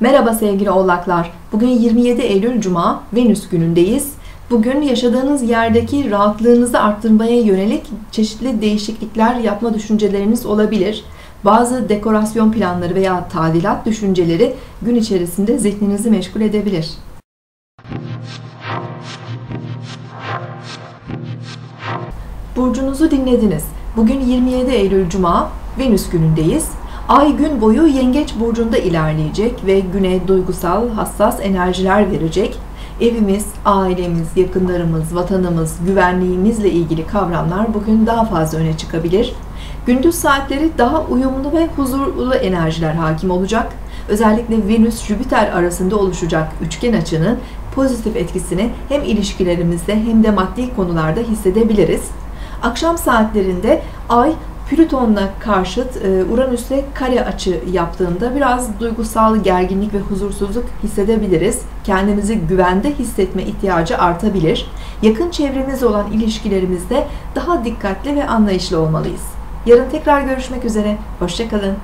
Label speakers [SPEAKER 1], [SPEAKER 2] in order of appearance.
[SPEAKER 1] Merhaba sevgili oğlaklar. Bugün 27 Eylül Cuma, Venüs günündeyiz. Bugün yaşadığınız yerdeki rahatlığınızı arttırmaya yönelik çeşitli değişiklikler yapma düşünceleriniz olabilir. Bazı dekorasyon planları veya tadilat düşünceleri gün içerisinde zihninizi meşgul edebilir. Burcunuzu dinlediniz. Bugün 27 Eylül Cuma, Venüs günündeyiz. Ay gün boyu Yengeç burcunda ilerleyecek ve güne duygusal, hassas enerjiler verecek. Evimiz, ailemiz, yakınlarımız, vatanımız, güvenliğimizle ilgili kavramlar bugün daha fazla öne çıkabilir. Gündüz saatleri daha uyumlu ve huzurlu enerjiler hakim olacak. Özellikle Venüs-Jüpiter arasında oluşacak üçgen açının pozitif etkisini hem ilişkilerimizde hem de maddi konularda hissedebiliriz. Akşam saatlerinde Ay Plüton'la karşıt e, Uranüs'e kare açı yaptığında biraz duygusal gerginlik ve huzursuzluk hissedebiliriz. Kendimizi güvende hissetme ihtiyacı artabilir. Yakın çevremizle olan ilişkilerimizde daha dikkatli ve anlayışlı olmalıyız. Yarın tekrar görüşmek üzere. Hoşçakalın.